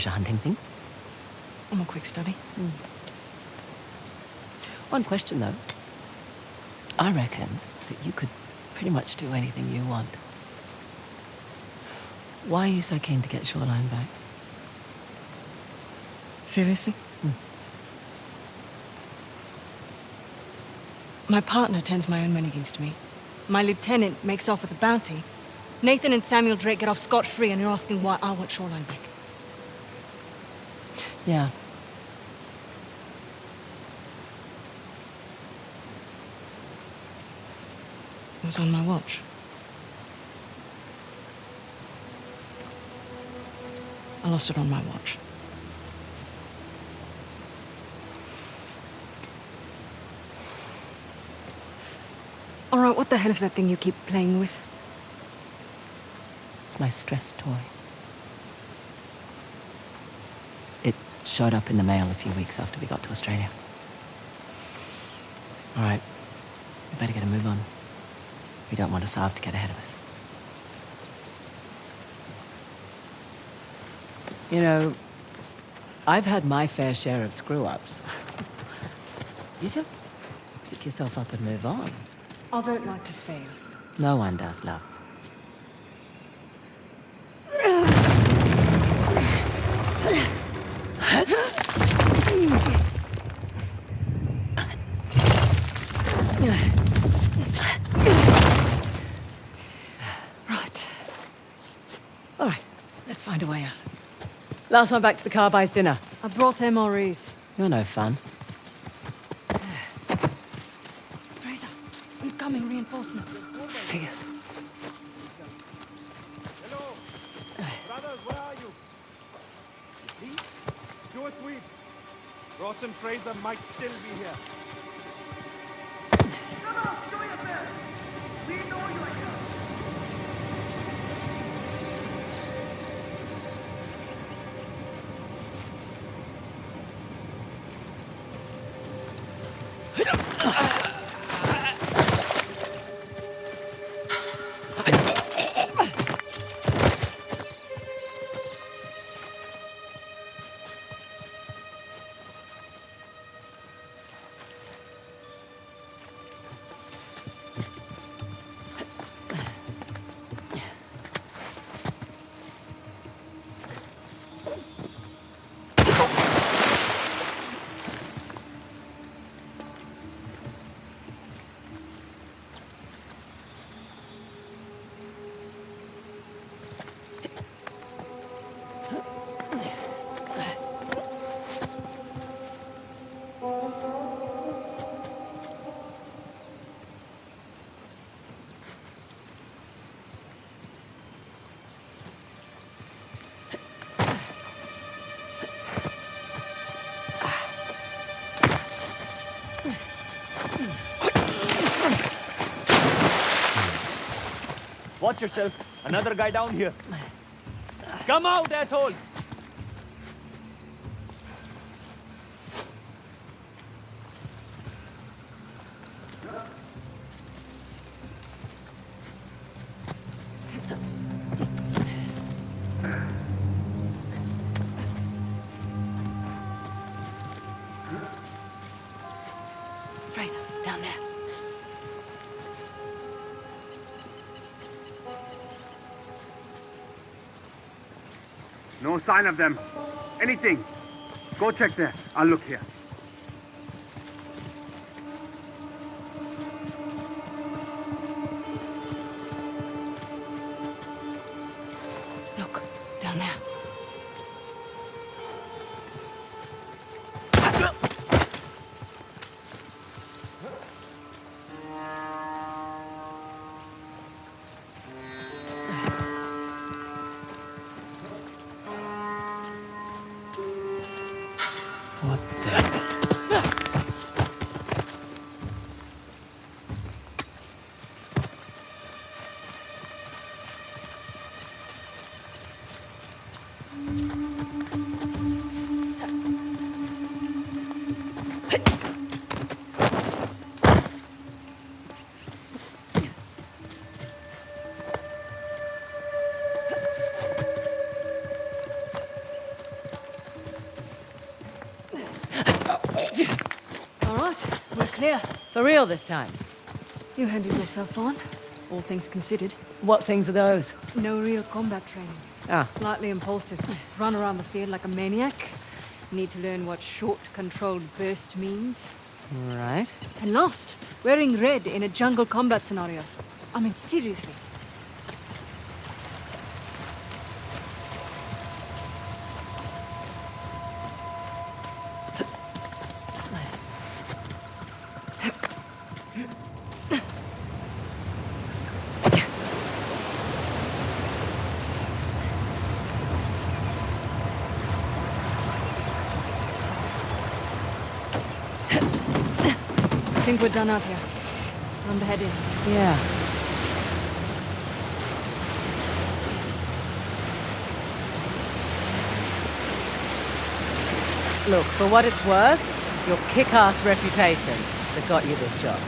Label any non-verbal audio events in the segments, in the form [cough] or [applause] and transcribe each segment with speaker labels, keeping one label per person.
Speaker 1: treasure hunting thing?
Speaker 2: I'm a quick study. Hmm.
Speaker 1: One question, though. I reckon that you could pretty much do anything you want. Why are you so keen to get Shoreline back?
Speaker 2: Seriously? Hmm. My partner turns my own men against me. My lieutenant makes off with a bounty. Nathan and Samuel Drake get off scot-free, and you're asking why I want Shoreline back.
Speaker 1: Yeah.
Speaker 2: It was on my watch. I lost it on my watch. All right, what the hell is that thing you keep playing with?
Speaker 1: It's my stress toy. It showed up in the mail a few weeks after we got to Australia. All right. We better get a move on. We don't want Asav to get ahead of us. You know, I've had my fair share of screw-ups. you just pick yourself up and move on.
Speaker 2: I don't like to fail.
Speaker 1: No one does, love. Last one back to the car buys dinner.
Speaker 2: I brought MREs.
Speaker 1: You're no fun.
Speaker 2: Frazer, incoming reinforcements.
Speaker 1: Figures.
Speaker 3: Hello. Brothers, where are you? You see? Stuart Weed. Ross and Frazer might still be here. Watch yourself. Another guy down here. Come out, assholes! No sign of them. Anything. Go check there. I'll look here.
Speaker 1: For real this time.
Speaker 2: You handled yourself on, all things considered.
Speaker 1: What things are those?
Speaker 2: No real combat training.
Speaker 1: Ah,
Speaker 2: Slightly impulsive. [sighs] Run around the field like a maniac. Need to learn what short, controlled burst means.
Speaker 1: right.
Speaker 2: And last, wearing red in a jungle combat scenario. I mean, seriously. Think we're done out here. I'm the head in.
Speaker 1: Yeah. Look, for what it's worth, it's your kick-ass reputation that got you this job.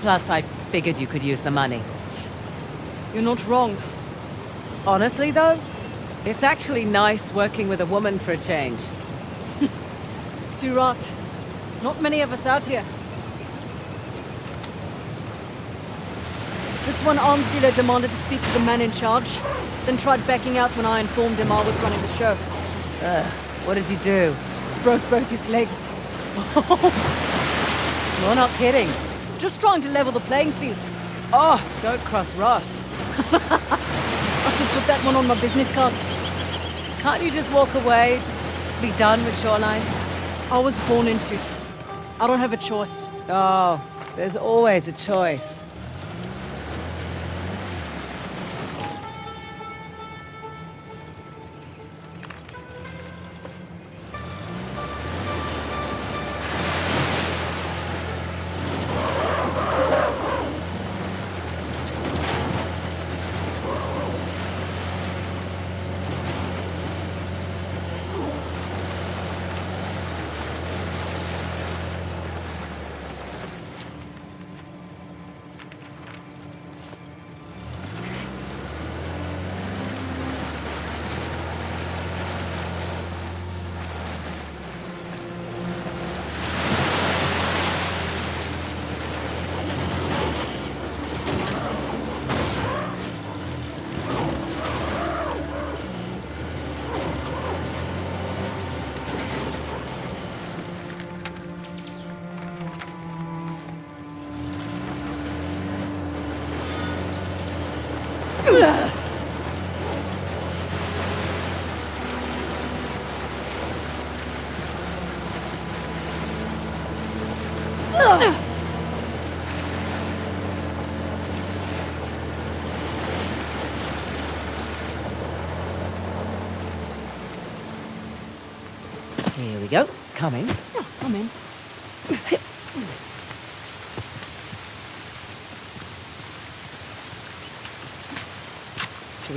Speaker 1: Plus, I figured you could use the money.
Speaker 2: You're not wrong.
Speaker 1: Honestly, though, it's actually nice working with a woman for a change. [laughs]
Speaker 2: Du right. Not many of us out here. This one arms dealer demanded to speak to the man in charge, then tried backing out when I informed him I was running the show.
Speaker 1: Ugh, what did you do?
Speaker 2: Broke both his legs. [laughs]
Speaker 1: You're not kidding.
Speaker 2: Just trying to level the playing field.
Speaker 1: Oh, don't cross Ross. [laughs]
Speaker 2: I should put that one on my business card.
Speaker 1: Can't you just walk away? Be done with Shoreline?
Speaker 2: I was born into it. I don't have a choice.
Speaker 1: Oh, there's always a choice. Here we go. Coming.
Speaker 2: Yeah, I'm in.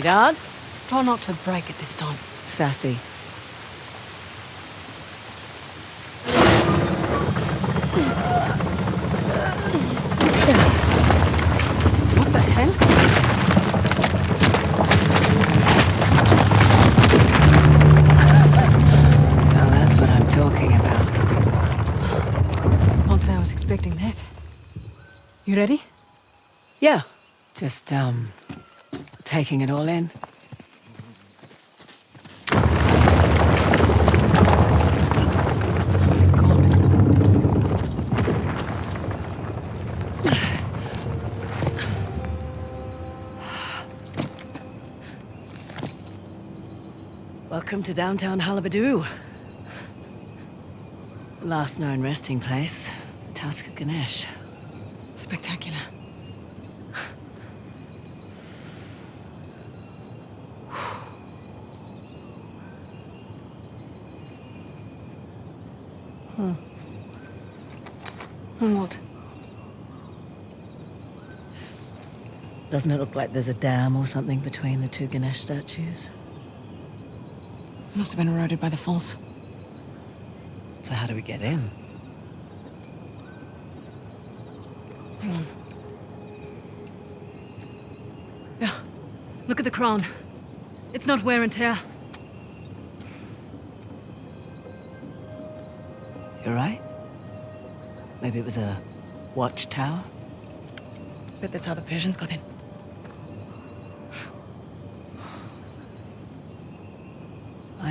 Speaker 1: Dance?
Speaker 2: Try not to break it this time.
Speaker 1: Sassy.
Speaker 2: What the hell?
Speaker 1: What I'm talking about.
Speaker 2: I was expecting that. You ready?
Speaker 1: Yeah. Just, um, taking it all in. Welcome to downtown Halebidu. Last known resting place, the Tusk of Ganesh.
Speaker 2: Spectacular. And what?
Speaker 1: Doesn't it look like there's a dam or something between the two Ganesh statues?
Speaker 2: Must have been eroded by the falls.
Speaker 1: So how do we get in?
Speaker 2: Hang on. Yeah. Look at the crown. It's not wear and tear.
Speaker 1: You're right. Maybe it was a watchtower?
Speaker 2: Bet that's how the Persians got in.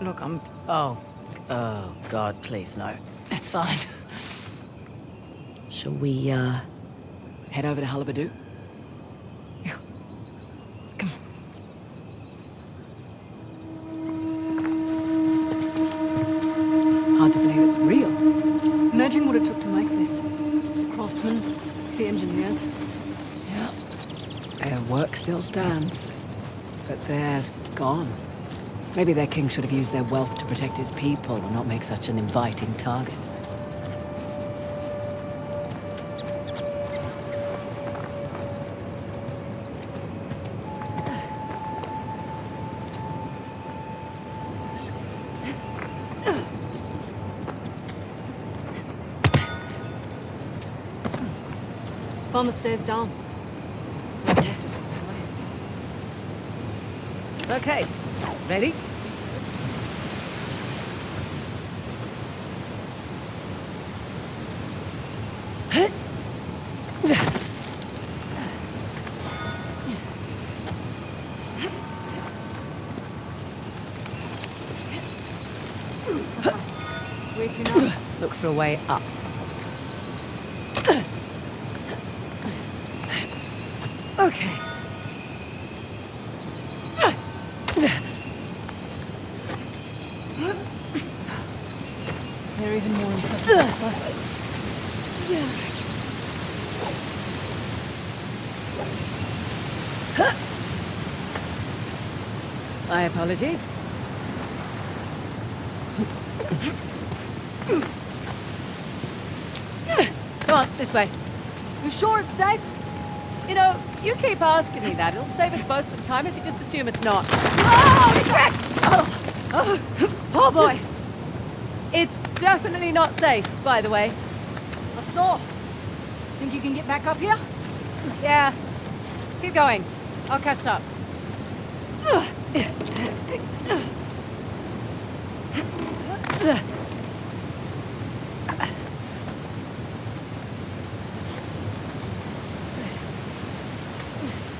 Speaker 2: Look, I'm...
Speaker 1: Oh, oh God, please no. It's fine. Shall we uh, head over to Halebidu?
Speaker 2: Yeah. Come on.
Speaker 1: Hard to believe it's real.
Speaker 2: Imagine what it took to make this. The craftsmen, the engineers.
Speaker 1: Yeah. Their work still stands, but they're gone. Maybe their king should have used their wealth to protect his people and not make such an inviting target.
Speaker 2: Found the stairs down.
Speaker 1: Okay, ready? Look for a way up. Okay.
Speaker 2: They're even more impressive. than I thought.
Speaker 1: My apologies. Come on, this way.
Speaker 2: You sure it's safe?
Speaker 1: You know, you keep asking me that. It'll save us both some time if you just assume it's not. Oh, heck! Oh, oh, oh boy. It's definitely not safe, by the way.
Speaker 2: I saw. Think you can get back up here?
Speaker 1: Yeah. Keep going. I'll catch up.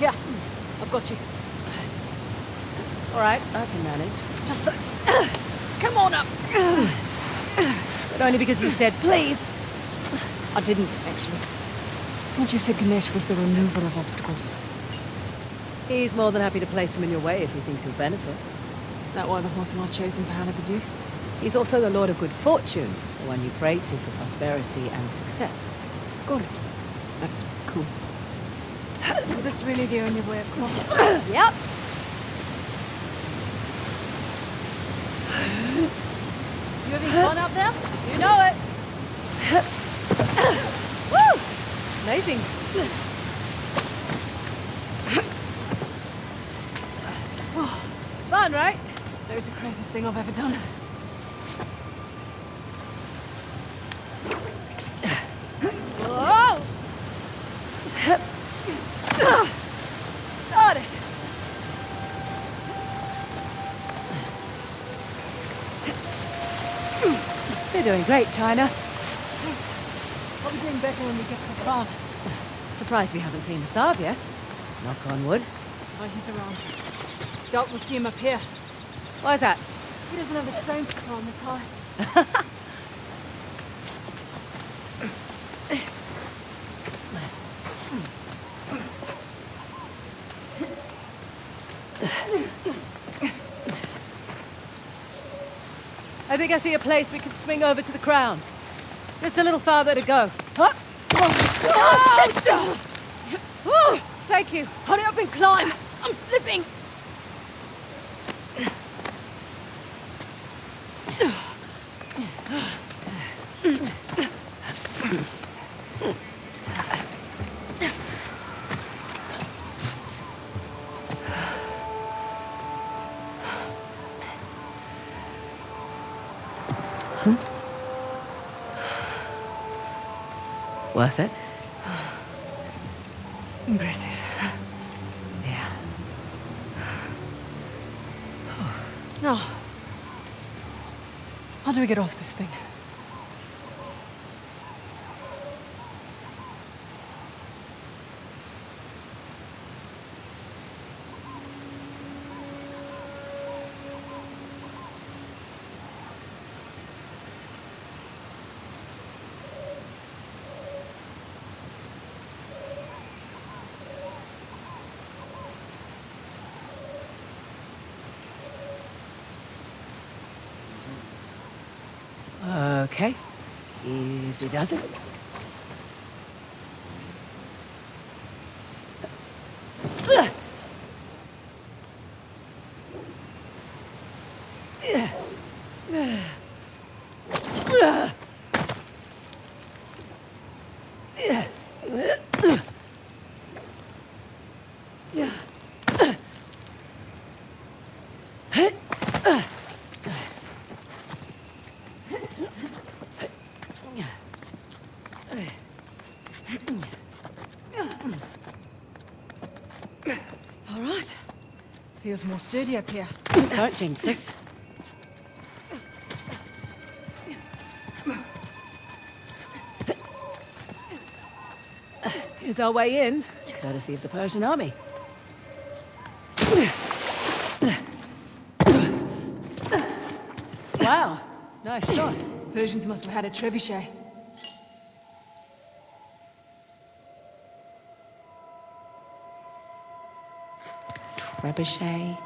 Speaker 2: Yeah, I've got you.
Speaker 1: All right, I can manage.
Speaker 2: Just... Uh, come on up.
Speaker 1: But only because you said please.
Speaker 2: I didn't, actually. What you said Ganesh was the removal of obstacles.
Speaker 1: He's more than happy to place him in your way if he thinks you'll benefit.
Speaker 2: That why the horse I chosen for Halebidu?
Speaker 1: He's also the Lord of Good Fortune, the one you pray to for prosperity and success.
Speaker 2: Good. That's cool. Is this really the only way across? [coughs]
Speaker 1: Yep.
Speaker 2: You having fun up there?
Speaker 1: You know it. [coughs] Woo! Amazing. Fun, right?
Speaker 2: That was the craziest thing I've ever done.
Speaker 1: Whoa! Got it. You're doing great, China.
Speaker 2: Thanks. I'll be doing better when we get to the farm.
Speaker 1: Surprised we haven't seen Asav yet. Knock on wood.
Speaker 2: Oh, he's around. Doubt we'll see him up here.
Speaker 1: Why's that?
Speaker 2: He doesn't have the strength to climb this high.
Speaker 1: I think I see a place we can swing over to the crown. Just a little farther to go. Huh?
Speaker 2: Oh, shit!
Speaker 1: Woo! Thank you.
Speaker 2: Hurry up and climb! I'm slipping!
Speaker 1: Worth it? [sighs]
Speaker 2: Impressive.
Speaker 1: Yeah. [sighs]
Speaker 2: Now, how do we get off this thing?
Speaker 1: Okay. Easy does it.
Speaker 2: All right. Feels more sturdy up here.
Speaker 1: Don't jinx this. Here's our way in, courtesy of the Persian army. Wow, nice shot.
Speaker 2: Persians must have had a trebuchet.
Speaker 1: Trebuchet?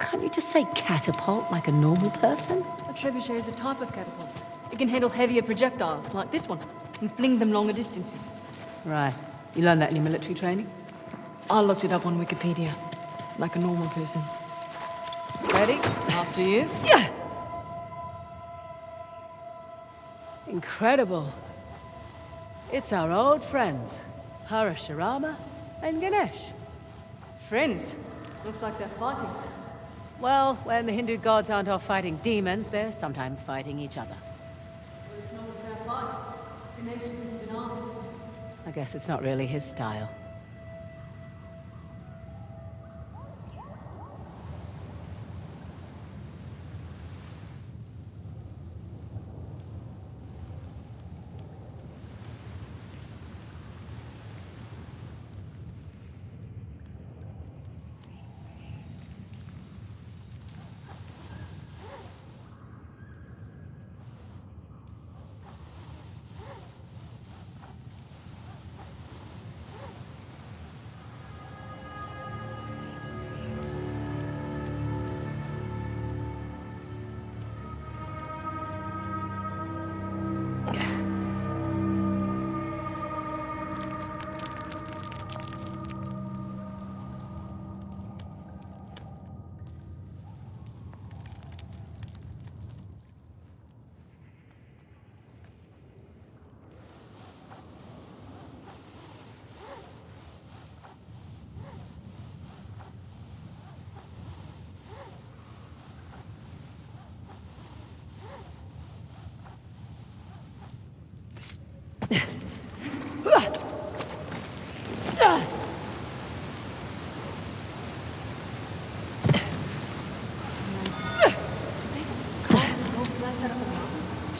Speaker 1: Can't you just say catapult like a normal person?
Speaker 2: A trebuchet is a type of catapult. It can handle heavier projectiles, like this one, and fling them longer distances.
Speaker 1: Right. You learned that in your military training?
Speaker 2: I looked it up on Wikipedia, like a normal person.
Speaker 1: Ready?
Speaker 2: After you. Yeah!
Speaker 1: Incredible. It's our old friends, Parashurama and Ganesh.
Speaker 2: Friends. Looks like they're fighting.
Speaker 1: Well, when the Hindu gods aren't off fighting demons, they're sometimes fighting each other.
Speaker 2: But it's not a fair fight. Ganesh hasn't been armed.
Speaker 1: I guess it's not really his style.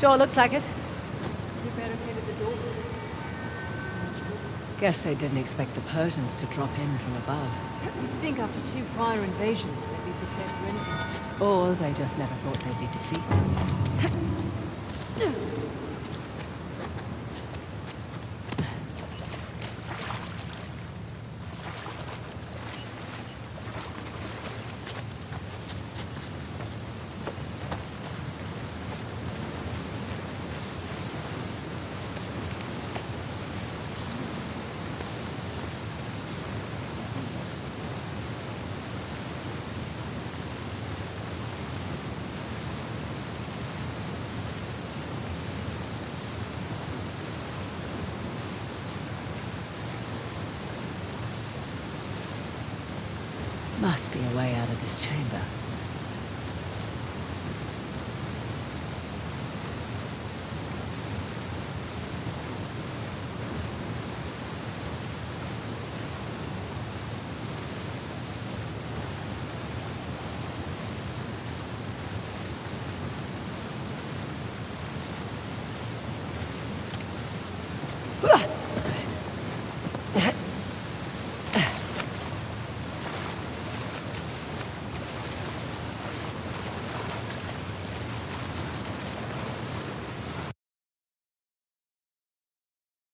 Speaker 1: Sure looks like it.
Speaker 2: Who barricaded the door?
Speaker 1: Guess they didn't expect the Persians to drop in from above.
Speaker 2: You'd think after two prior invasions, they'd be prepared for anything.
Speaker 1: Or they just never thought they'd be defeated. [laughs] Must be a way out of this chamber.